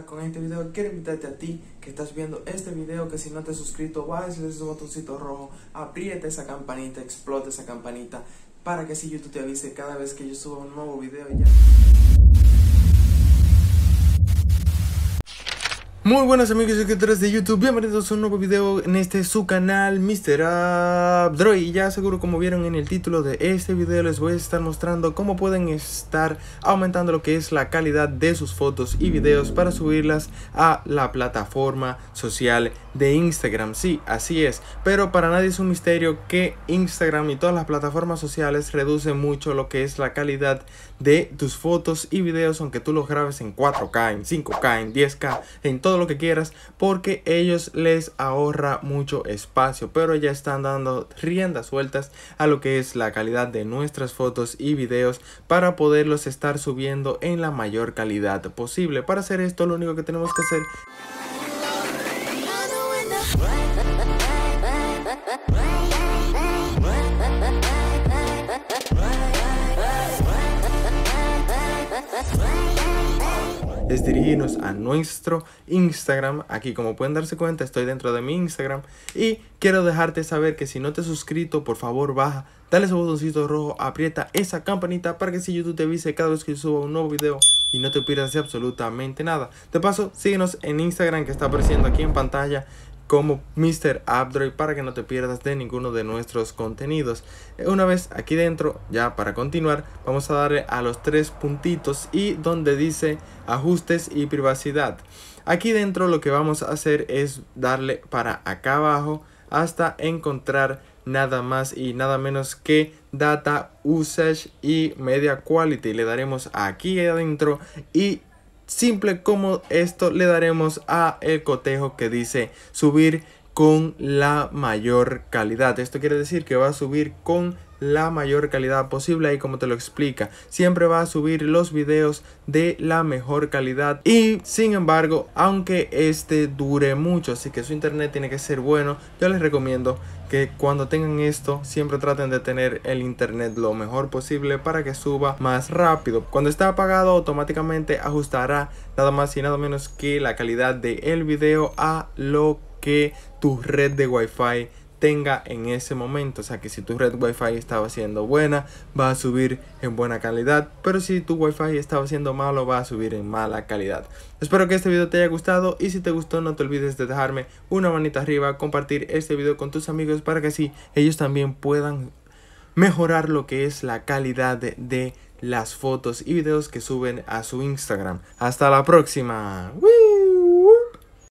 con este video quiero invitarte a ti que estás viendo este video que si no te has suscrito vayas a ese botoncito rojo aprieta esa campanita explota esa campanita para que así YouTube te avise cada vez que yo suba un nuevo video ya Muy buenas amigos y suscriptores de YouTube, bienvenidos a un nuevo video en este su canal Mr. Abdroid Y ya seguro como vieron en el título de este video les voy a estar mostrando cómo pueden estar aumentando lo que es la calidad de sus fotos y videos para subirlas a la plataforma social de Instagram. Sí, así es, pero para nadie es un misterio que Instagram y todas las plataformas sociales reducen mucho lo que es la calidad de tus fotos y videos aunque tú los grabes en 4K, en 5K, en 10K, en todo lo que quieras porque ellos les ahorra mucho espacio pero ya están dando riendas sueltas a lo que es la calidad de nuestras fotos y videos para poderlos estar subiendo en la mayor calidad posible. Para hacer esto lo único que tenemos que hacer es dirigirnos a nuestro Instagram. Aquí como pueden darse cuenta estoy dentro de mi Instagram y quiero dejarte saber que si no te has suscrito por favor baja, dale ese botoncito rojo, aprieta esa campanita para que si YouTube te avise cada vez que suba un nuevo video y no te pierdas absolutamente nada. De paso síguenos en Instagram que está apareciendo aquí en pantalla como Mr. Abdroid para que no te pierdas de ninguno de nuestros contenidos. Eh, una vez aquí dentro, ya para continuar, vamos a darle a los tres puntitos y donde dice ajustes y privacidad. Aquí dentro lo que vamos a hacer es darle para acá abajo hasta encontrar nada más y nada menos que data usage y media quality le daremos aquí adentro y simple como esto le daremos a el cotejo que dice subir con la mayor calidad. Esto quiere decir que va a subir con la mayor calidad posible y como te lo explica. Siempre va a subir los videos de la mejor calidad. Y sin embargo aunque este dure mucho así que su internet tiene que ser bueno yo les recomiendo que cuando tengan esto siempre traten de tener el internet lo mejor posible para que suba más rápido. Cuando está apagado automáticamente ajustará nada más y nada menos que la calidad del el video a lo que tu red de wifi tenga en ese momento. O sea que si tu red wifi estaba siendo buena, va a subir en buena calidad. Pero si tu wifi estaba siendo malo, va a subir en mala calidad. Espero que este video te haya gustado y si te gustó no te olvides de dejarme una manita arriba, compartir este video con tus amigos para que así ellos también puedan mejorar lo que es la calidad de, las fotos y videos que suben a su Instagram. Hasta la próxima.